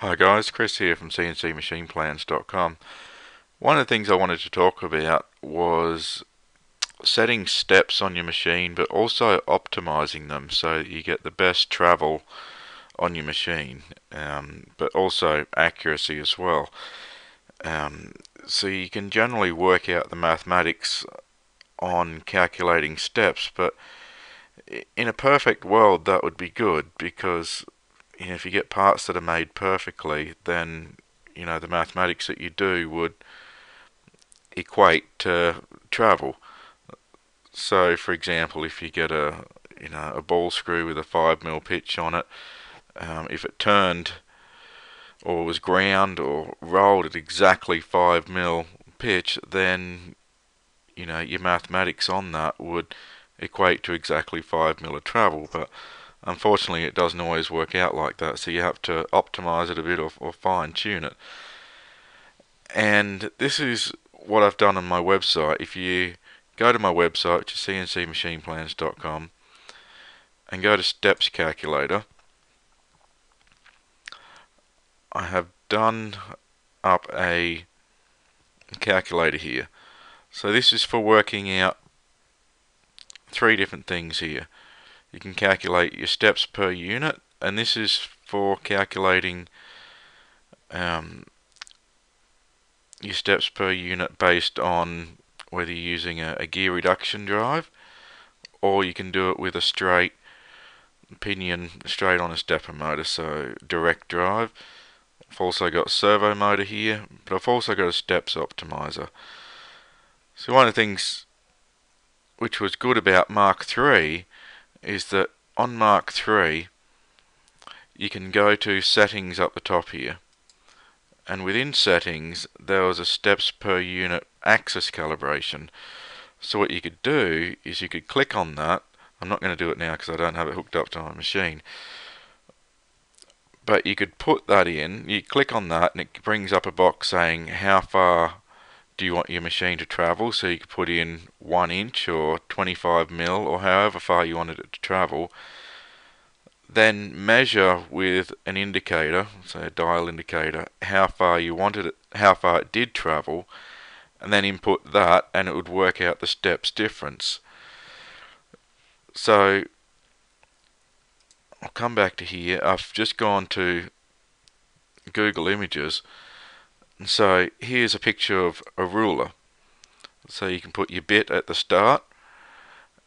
Hi guys, Chris here from CNCMachinePlans.com. One of the things I wanted to talk about was setting steps on your machine but also optimizing them so you get the best travel on your machine um, but also accuracy as well. Um, so you can generally work out the mathematics on calculating steps but in a perfect world that would be good because you know, if you get parts that are made perfectly, then you know the mathematics that you do would equate to travel. So, for example, if you get a you know a ball screw with a five mil pitch on it, um, if it turned or was ground or rolled at exactly five mil pitch, then you know your mathematics on that would equate to exactly five mil of travel. But Unfortunately, it doesn't always work out like that, so you have to optimize it a bit or, or fine tune it. And this is what I've done on my website. If you go to my website, which is cncmachineplans.com, and go to Steps Calculator, I have done up a calculator here. So this is for working out three different things here you can calculate your steps per unit and this is for calculating um, your steps per unit based on whether you're using a, a, gear reduction drive or you can do it with a straight pinion straight on a stepper motor so direct drive. I've also got servo motor here but I've also got a steps optimizer. So one of the things which was good about Mach III is that on Mach III you can go to settings up the top here. And within settings there was a steps per unit axis calibration. So what you could do is you could click on that. I'm not going to do it now because I don't have it hooked up to my machine. But you could put that in you click on that and it brings up a box saying how far do you want your machine to travel? So you could put in 1 inch or 25 mil or however far you wanted it to travel. Then measure with an indicator say a dial indicator how far you wanted it how far it did travel and then input that and it would work out the steps difference. So I'll come back to here. I've just gone to Google Images so here's a picture of a ruler. So you can put your bit at the start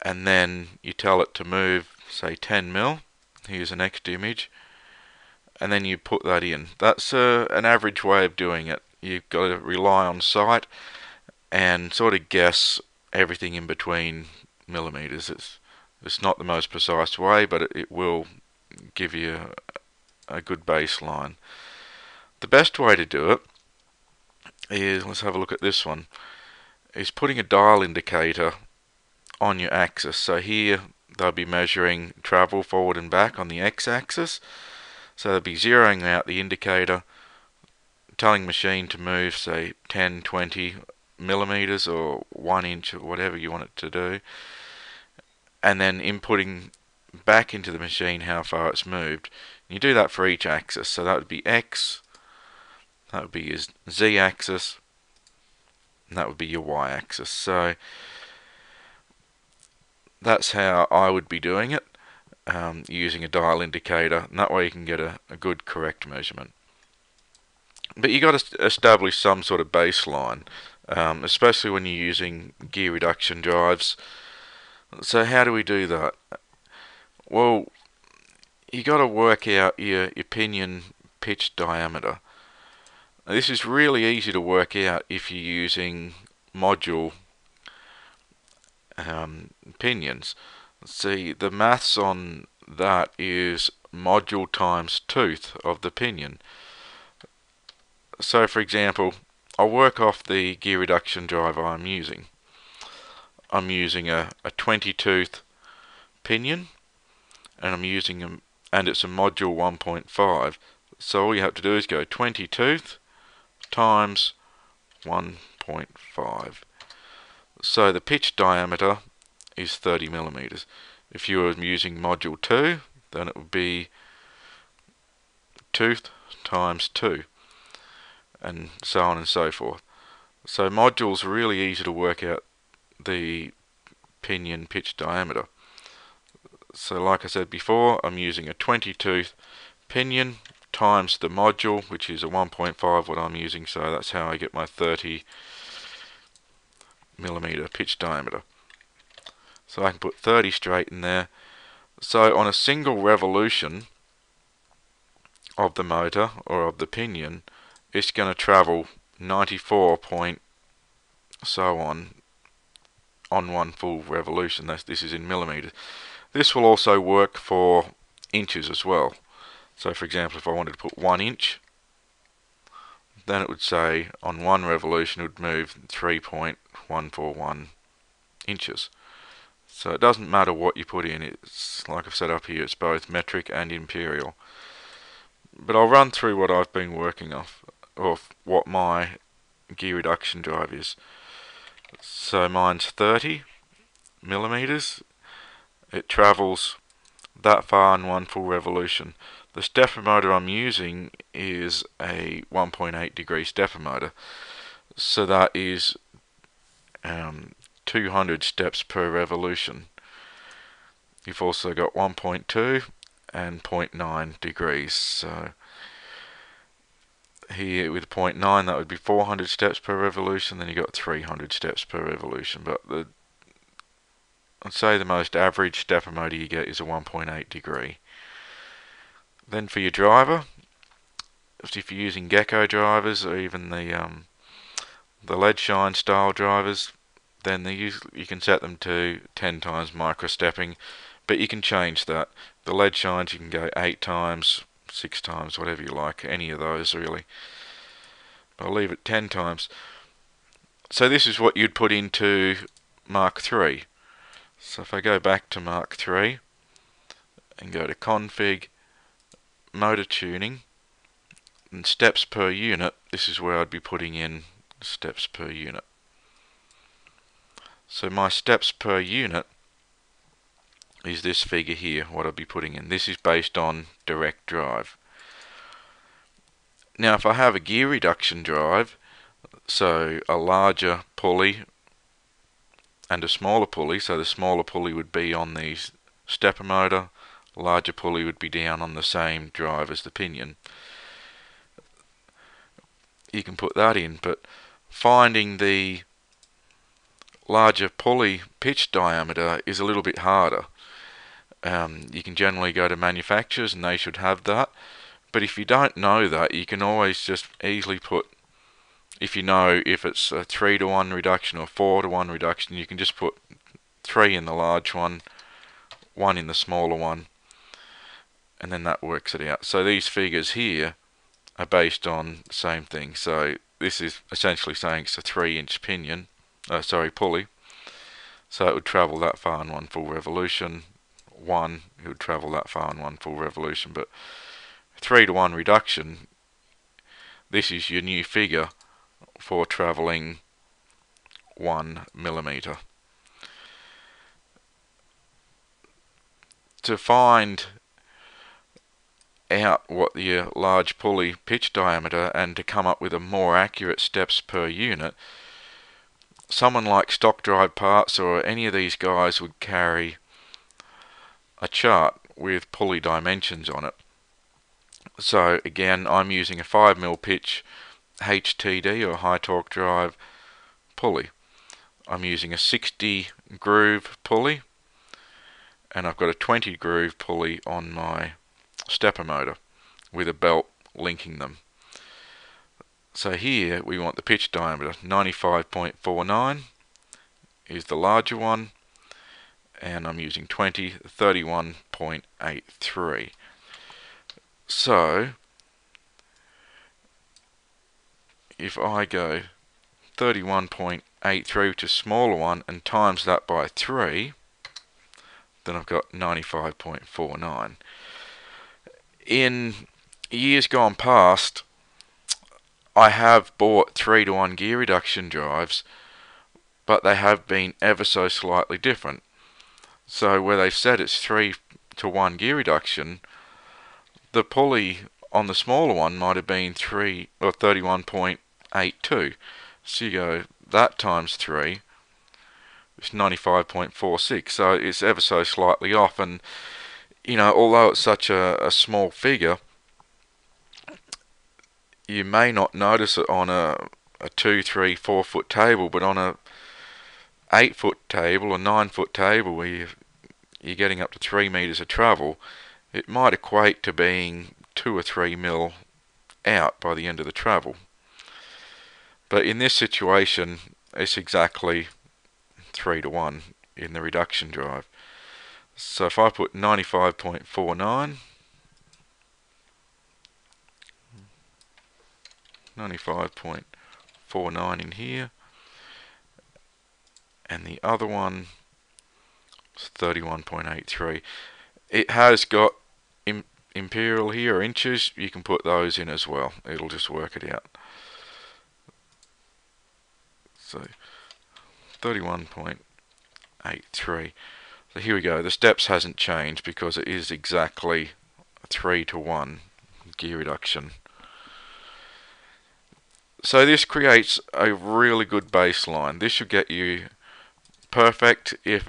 and then you tell it to move say 10 mil. Here's the next image and then you put that in. That's uh, an average way of doing it. You've got to rely on sight and sort of guess everything in between millimeters. It's it's not the most precise way, but it, it will give you a, a good baseline. The best way to do it is, let's have a look at this one, is putting a dial indicator on your axis. So here they'll be measuring travel forward and back on the x-axis. So they'll be zeroing out the indicator, telling machine to move say 10, 20 millimeters or 1 inch or whatever you want it to do. And then inputting back into the machine how far it's moved. You do that for each axis. So that would be x, that would be your z-axis, and that would be your y-axis. So that's how I would be doing it, um, using a dial indicator, and that way you can get a, a good correct measurement. But you got to establish some sort of baseline, um, especially when you're using gear reduction drives. So how do we do that? Well, you got to work out your, your pinion pitch diameter. Now, this is really easy to work out if you're using module um, pinions. See, the maths on that is module times tooth of the pinion. So, for example, I'll work off the gear reduction driver I'm using. I'm using a, a 20 tooth pinion and I'm using a, and it's a module 1.5 so all you have to do is go 20 tooth times 1.5. So the pitch diameter is 30 millimeters. If you were using module 2, then it would be tooth times 2 and so on and so forth. So modules are really easy to work out the pinion pitch diameter. So like I said before, I'm using a 20 tooth pinion times the module, which is a 1.5 what I'm using, so that's how I get my 30 millimeter pitch diameter. So I can put 30 straight in there. So on a single revolution of the motor or of the pinion, it's going to travel 94 point so on on one full revolution. That's, this is in millimeters. This will also work for inches as well. So for example, if I wanted to put one inch, then it would say on one revolution it would move 3.141 inches. So it doesn't matter what you put in, it's like I've set up here, it's both metric and imperial. But I'll run through what I've been working off, or what my gear reduction drive is. So mine's 30 millimeters. It travels that far in one full revolution. The stepper motor I'm using is a 1.8 degree stepper motor. So that is um, 200 steps per revolution. You've also got 1.2 and 0.9 degrees. So here with 0.9 that would be 400 steps per revolution then you got 300 steps per revolution but the I'd say the most average stepper motor you get is a 1.8 degree then for your driver if you're using gecko drivers or even the um, the Leadshine style drivers then use, you can set them to 10 times micro stepping but you can change that the Leadshines you can go 8 times six times, whatever you like, any of those really. I'll leave it 10 times. So this is what you'd put into Mach 3. So if I go back to Mach 3 and go to config, motor tuning, and steps per unit, this is where I'd be putting in steps per unit. So my steps per unit is this figure here, what I'll be putting in. This is based on direct drive. Now if I have a gear reduction drive, so a larger pulley and a smaller pulley, so the smaller pulley would be on the stepper motor, larger pulley would be down on the same drive as the pinion. You can put that in, but finding the larger pulley pitch diameter is a little bit harder. Um, you can generally go to manufacturers and they should have that. But if you don't know that, you can always just easily put, if you know if it's a 3 to 1 reduction or 4 to 1 reduction, you can just put 3 in the large one, 1 in the smaller one, and then that works it out. So these figures here are based on the same thing. So this is essentially saying it's a 3 inch pinion, uh, sorry, pulley. So it would travel that far in one full revolution one, it would travel that far in one full revolution. But 3 to 1 reduction, this is your new figure for travelling 1 millimeter. To find out what the uh, large pulley pitch diameter and to come up with a more accurate steps per unit, someone like Stock Drive Parts or any of these guys would carry a chart with pulley dimensions on it. So again, I'm using a 5mm pitch HTD or high torque drive pulley. I'm using a 60 groove pulley and I've got a 20 groove pulley on my stepper motor with a belt linking them. So here we want the pitch diameter 95.49 is the larger one and I'm using 20, 31.83. So, if I go 31.83, which is smaller one, and times that by 3, then I've got 95.49. In years gone past, I have bought 3 to 1 gear reduction drives, but they have been ever so slightly different. So where they've said it's 3 to 1 gear reduction, the pulley on the smaller one might have been 3 or 31.82. So you go that times 3 is 95.46. So it's ever so slightly off. And, you know, although it's such a, a small figure, you may not notice it on a, a two, three, four foot table, but on a eight foot table or nine foot table where you, you're getting up to three meters of travel, it might equate to being two or three mil out by the end of the travel. But in this situation, it's exactly three to one in the reduction drive. So if I put 95.49, 95.49 in here, and the other one is 31.83. It has got Im imperial here, inches, you can put those in as well. It'll just work it out. So 31.83. So here we go. The steps hasn't changed because it is exactly 3 to 1 gear reduction. So this creates a really good baseline. This should get you perfect if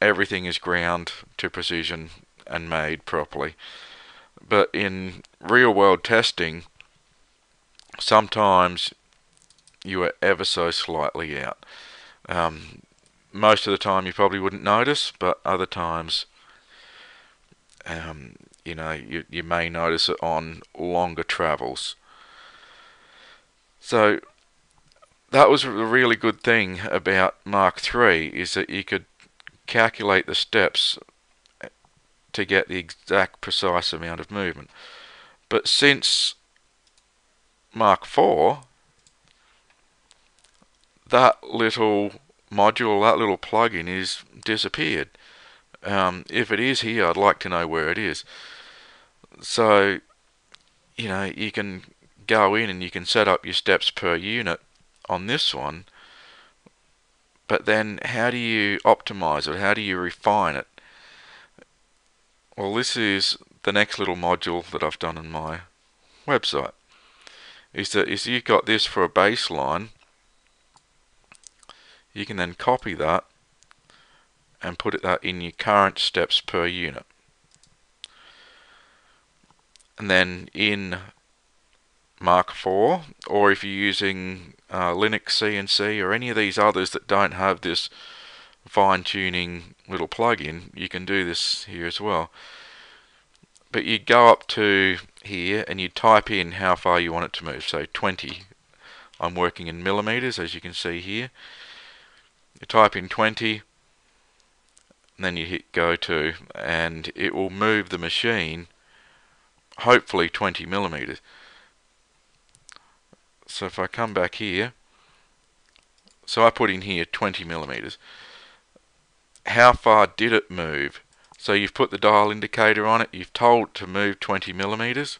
everything is ground to precision and made properly. But in real world testing, sometimes you are ever so slightly out. Um, most of the time you probably wouldn't notice, but other times, um, you know, you, you may notice it on longer travels. So that was a really good thing about Mach III is that you could calculate the steps to get the exact precise amount of movement. But since Mach IV, that little module, that little plugin is disappeared. Um, if it is here, I'd like to know where it is. So, you know, you can go in and you can set up your steps per unit on this one. But then how do you optimize it? How do you refine it? Well, this is the next little module that I've done on my website. Is that is you've got this for a baseline, you can then copy that and put it that in your current steps per unit. And then in Mach IV, or if you're using uh, LinuxCNC or any of these others that don't have this fine tuning little plugin, you can do this here as well. But you go up to here and you type in how far you want it to move. So 20. I'm working in millimeters as you can see here. You type in 20 and then you hit go to and it will move the machine hopefully 20 millimeters. So if I come back here, so I put in here 20 millimeters. How far did it move? So you've put the dial indicator on it, you've told to move 20 millimeters.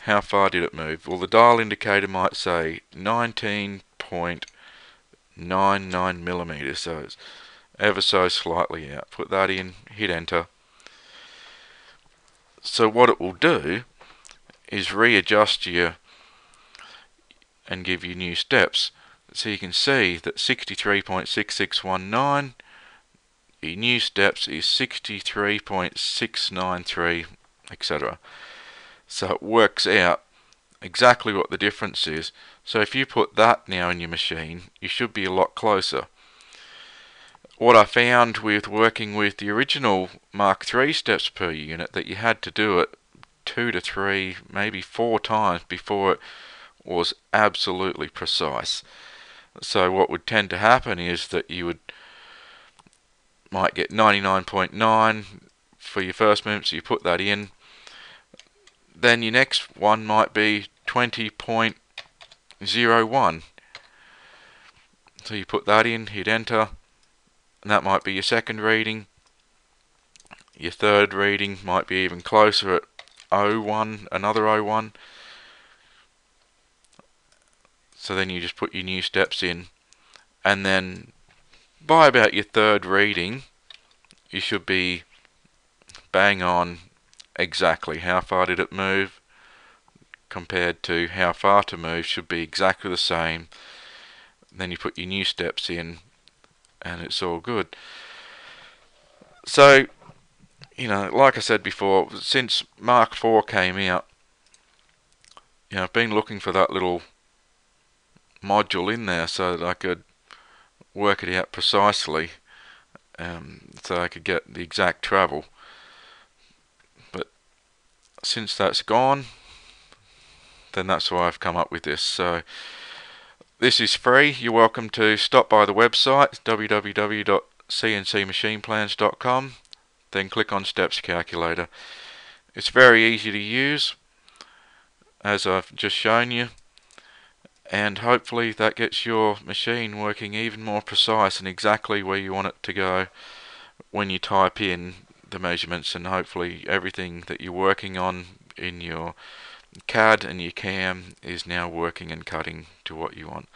How far did it move? Well, the dial indicator might say 19.99 millimeters, so it's ever so slightly out. Put that in, hit enter. So what it will do is readjust your and give you new steps. So you can see that 63.6619, the new steps is 63.693, etc. So it works out exactly what the difference is. So if you put that now in your machine, you should be a lot closer. What I found with working with the original Mach III steps per unit that you had to do it two to three, maybe four times before it was absolutely precise. So what would tend to happen is that you would might get 99.9 for your first movement, so you put that in. Then your next one might be 20.01. So you put that in, hit enter, and that might be your second reading. Your third reading might be even closer at 01, another 01. So then you just put your new steps in, and then by about your third reading, you should be bang on exactly how far did it move compared to how far to move should be exactly the same. Then you put your new steps in and it's all good. So you know like I said before since Mach 4 came out you know I've been looking for that little module in there so that I could work it out precisely um, so I could get the exact travel since that's gone then that's why I've come up with this. So this is free. You're welcome to stop by the website www.cncmachineplans.com then click on steps calculator. It's very easy to use as I've just shown you and hopefully that gets your machine working even more precise and exactly where you want it to go when you type in the measurements and hopefully everything that you're working on in your CAD and your CAM is now working and cutting to what you want.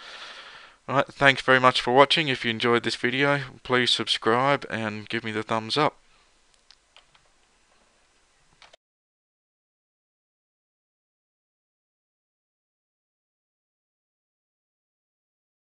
Alright, thanks very much for watching. If you enjoyed this video, please subscribe and give me the thumbs up.